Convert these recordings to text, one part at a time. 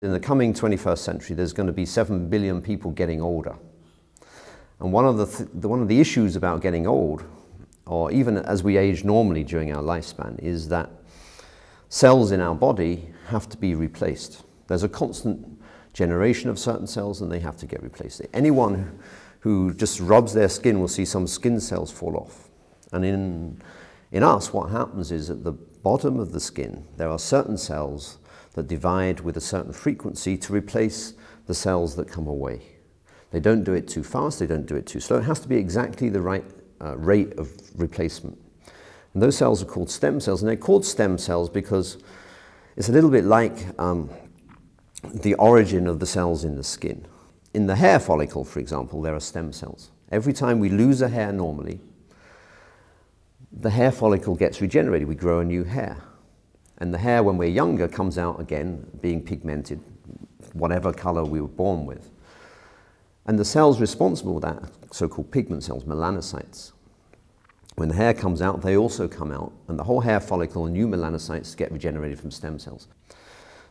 In the coming 21st century, there's going to be 7 billion people getting older. And one of the, th the, one of the issues about getting old, or even as we age normally during our lifespan, is that cells in our body have to be replaced. There's a constant generation of certain cells and they have to get replaced. Anyone who just rubs their skin will see some skin cells fall off. And in, in us, what happens is at the bottom of the skin, there are certain cells that divide with a certain frequency to replace the cells that come away. They don't do it too fast, they don't do it too slow. It has to be exactly the right uh, rate of replacement. And those cells are called stem cells, and they're called stem cells because it's a little bit like um, the origin of the cells in the skin. In the hair follicle, for example, there are stem cells. Every time we lose a hair normally, the hair follicle gets regenerated. We grow a new hair. And the hair, when we're younger, comes out again being pigmented, whatever color we were born with. And the cells responsible for that, so-called pigment cells, melanocytes, when the hair comes out, they also come out, and the whole hair follicle and new melanocytes get regenerated from stem cells.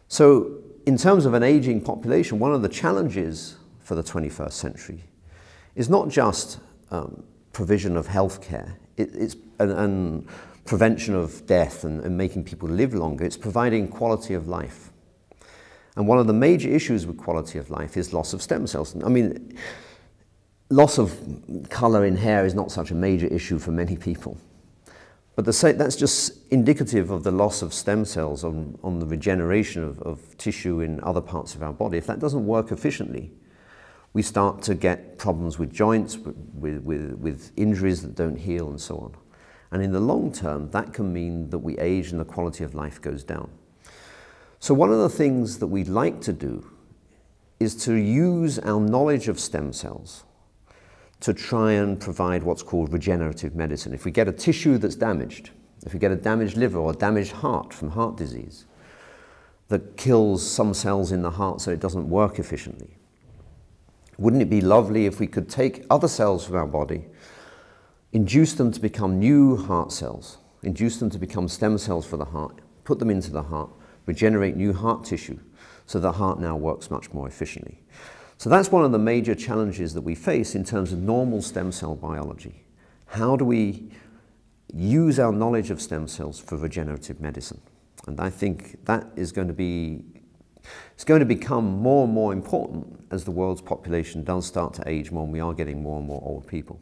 So in terms of an aging population, one of the challenges for the 21st century is not just um, provision of health care, it, it's, and, and prevention of death and, and making people live longer, it's providing quality of life. And one of the major issues with quality of life is loss of stem cells. I mean, loss of colour in hair is not such a major issue for many people. But the, that's just indicative of the loss of stem cells on, on the regeneration of, of tissue in other parts of our body. If that doesn't work efficiently, we start to get problems with joints, with, with, with injuries that don't heal and so on. And in the long term, that can mean that we age and the quality of life goes down. So one of the things that we'd like to do is to use our knowledge of stem cells to try and provide what's called regenerative medicine. If we get a tissue that's damaged, if we get a damaged liver or a damaged heart from heart disease that kills some cells in the heart so it doesn't work efficiently, wouldn't it be lovely if we could take other cells from our body, induce them to become new heart cells, induce them to become stem cells for the heart, put them into the heart, regenerate new heart tissue so the heart now works much more efficiently. So that's one of the major challenges that we face in terms of normal stem cell biology. How do we use our knowledge of stem cells for regenerative medicine? And I think that is going to be it's going to become more and more important as the world's population does start to age more and we are getting more and more old people.